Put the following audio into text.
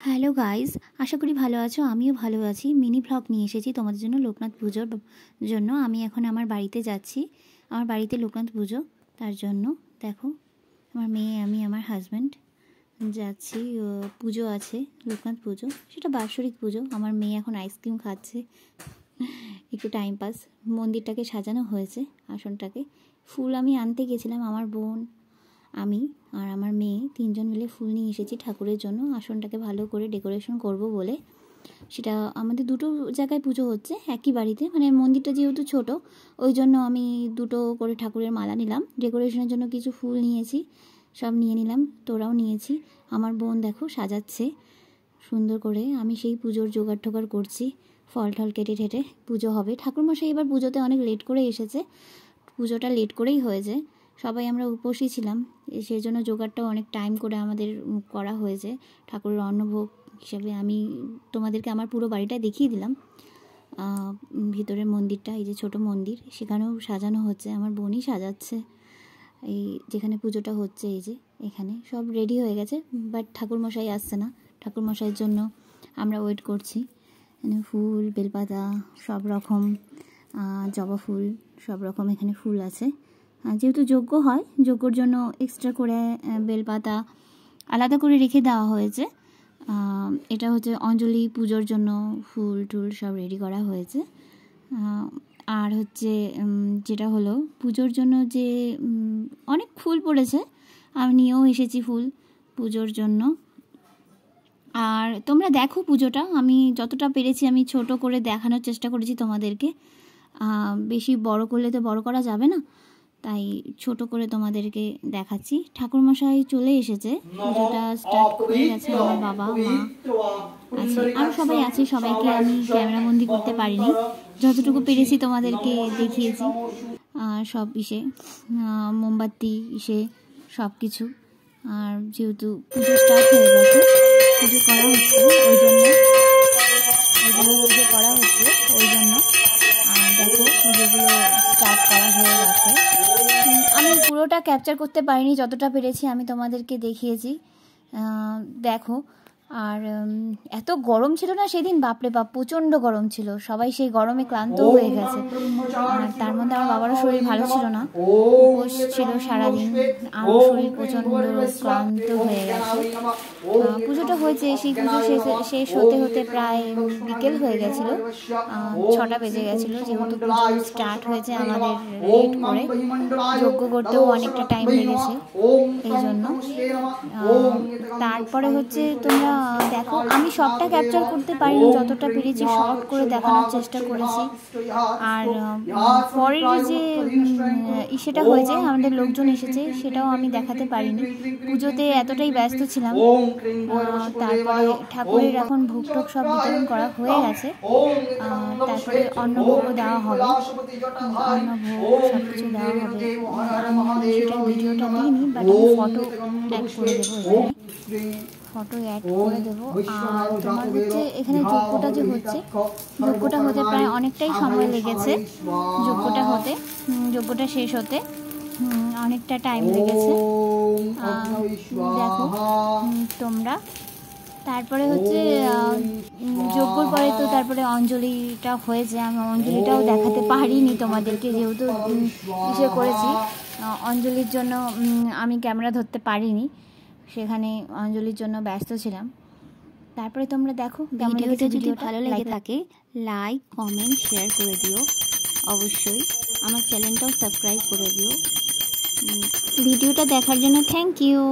Hello guys আশা করি ভালো আছো, আমিও ভালো আছি। মিনি ভ্লগ নিয়ে এসেছি তোমাদের জন্য লোকনাথ পুজোর জন্য। আমি এখন আমার বাড়িতে যাচ্ছি। আমার বাড়িতে লোকনাথ পুজো, তার জন্য। দেখো, আমার মেয়ে, আমি, আমার হাজব্যান্ড যাচ্ছি। পুজো আছে, লোকনাথ পুজো। সেটা বাৎসরিক পুজো। আমার মেয়ে এখন আইসক্রিম খাচ্ছে। একটু টাইম পাস মন্দিরটাকে সাজানো হয়েছে, আসনটাকে। ফুল আমি আনতে গেছিলাম, আমার বোন। আমি আর আমার মেয়ে তিনজন মিলে ফুল নিয়ে এসেছি ঠাকুরের জন্য। আসনটাকে ভালো করে ডেকোরেশন করব বলে। সেটা আমাদের দুটো জায়গায় পুজো হচ্ছে, একই বাড়িতে। মানে মন্দিরটা যেহেতু ছোট, ওই জন্য আমি দুটো করে ঠাকুরের মালা নিলাম। ডেকোরেশনের জন্য কিছু ফুল নিয়েছি, সব নিয়ে নিলাম, তোরাও নিয়েছি। আমার বোন দেখো সাজাচ্ছে, সুন্দর করে। আমি সেই পুজোর জোগাড় টোগাড় করছি, ফল টল কেটে ঠেটে পুজো হবে। ঠাকুরমশাই এবার পুজোতে অনেক লেট করে এসেছে, পুজোটা লেট করেই হয়েছে। সবাই আমরা উপসী ছিলাম সেই জন্য জোগাড়টাও অনেক টাইম করে আমাদের করা হয়েছে। ঠাকুরের অন্নভোগ হিসাবে আমি তোমাদেরকে আমার পুরো বাড়িটা দেখিয়ে দিলাম। ভিতরের মন্দিরটা, এই যে ছোট মন্দির, সেখানেও সাজানো হচ্ছে, আমার বোনই সাজাচ্ছে। এই যেখানে পুজোটা হচ্ছে, এই যে এখানে সব রেডি হয়ে গেছে বাট ঠাকুরমশাই আসছে না। ঠাকুরমশাইয়ের জন্য আমরা ওয়েট করছি। ফুল, বেলপাতা, সব রকম জবা ফুল, সব রকম এখানে ফুল আছে। যেহেতু যজ্ঞ হয় যজ্ঞর জন্য এক্সট্রা করে বেলপাতা আলাদা করে রেখে দেওয়া হয়েছে। এটা হচ্ছে অঞ্জলি পুজোর জন্য ফুল টুল সব রেডি করা হয়েছে। আর হচ্ছে যেটা হলো পুজোর জন্য যে অনেক ফুল পড়েছে আমি নিয়েও এসেছি ফুল পুজোর জন্য। আর তোমরা দেখো পুজোটা, আমি যতটা পেরেছি আমি ছোট করে দেখানোর চেষ্টা করেছি তোমাদেরকে। বেশি বড় করলে তো বড় করা যাবে না। তাই ছোট করে তোমাদেরকে দেখাচ্ছি। ঠাকুরমশাই চলে এসেছে। পুজোটা স্টার্ট করে গেছে আমার বাবা, মা আছে। আরও সবাই আছে, সবাইকে আমি ক্যামেরাবন্দি করতে পারিনি। যতটুকু পেরেছি তোমাদেরকে দেখিয়েছি। আর সব ইসে মোমবাতি, ইসে সব কিছু আর যেহেতু পুজো স্টার্ট হয়ে গেছে হয়ে গেছে। আমি পুরোটা ক্যাপচার করতে পারিনি যতটা পেরেছি আমি তোমাদেরকে দেখিয়েছি। দেখো আর এত গরম ছিল না সেদিন? বাপরে বাপ প্রচণ্ড গরম ছিল। সবাই সেই গরমে ক্লান্ত হয়ে গেছে। আর তার মধ্যে আমার বাবারও শরীর ভালো ছিল না। উপোস ছিল সারাদিন। আমার শরীর প্রচণ্ড ক্লান্ত হয়ে গেছে। পুজোটা হয়েছে সেই পুজো শেষ শেষ হতে হতে প্রায় বিকেল হয়ে গেছিল। ছটা বেজে গেছিল। যেহেতু পুজো স্টার্ট হয়েছে আমাদের লেট করে যজ্ঞ করতেও অনেকটা টাইম লেগেছে। এই জন্য। তারপরে হচ্ছে তোমরা দেখো, আমি সবটা ক্যাপচার করতে পারিনি, যতটা পেরেছি শর্ট করে দেখানোর চেষ্টা করেছি। আর পরের যে সেটা হয়েছে, আমাদের লোকজন এসেছে, সেটাও আমি দেখাতে পারিনি। পুজোতে এতটাই ব্যস্ত ছিলাম। তারপরে ঠাকুরের এখন ভোগ টোগ সব বিতরণ করা হয়ে গেছে। তারপরে অন্নভোগও দেওয়া হবে। অন্নভোগ সব কিছু দেওয়া হবে। ভিডিওটা দিইনি বাট আমি ফটো অ্যাড করে দেবো ফটো অ্যাড করে দেবো। আর তোমার হচ্ছে এখানে যজ্ঞটা যে হচ্ছে যজ্ঞটা হতে প্রায় অনেকটাই সময় লেগেছে। যজ্ঞটা হতে যজ্ঞটা শেষ হতে অনেকটা টাইম লেগেছে। দেখো তোমরা। তারপরে হচ্ছে যজ্ঞর পরে তো তারপরে অঞ্জলিটা হয়েছে। আমি অঞ্জলিটাও দেখাতে পারিনি তোমাদেরকে যেহেতু ইসে করেছি। অঞ্জলির জন্য আমি ক্যামেরা ধরতে পারিনি। সেখানে অঞ্জলির জন্য ব্যস্ত ছিলাম। তারপরে তোমরা দেখো ভিডিওটা যদি ভালো লেগে থাকে লাইক কমেন্ট শেয়ার করে দিও। অবশ্যই আমার চ্যানেলটাও সাবস্ক্রাইব করে দিও। ভিডিওটা দেখার জন্য থ্যাংক ইউ